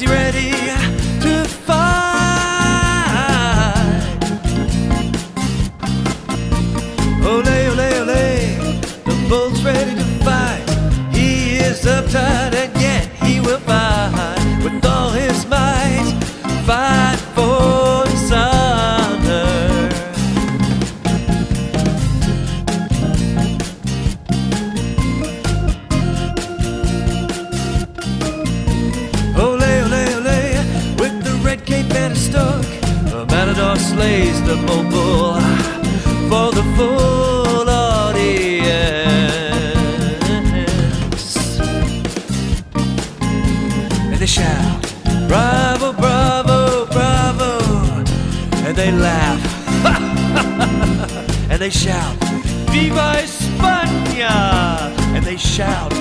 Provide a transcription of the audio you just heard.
He ready to fight? Ole, ole, ole, the bull's ready plays the bobble for the full audience. And they shout, Bravo, bravo, bravo. And they laugh. and they shout, Viva España! And they shout,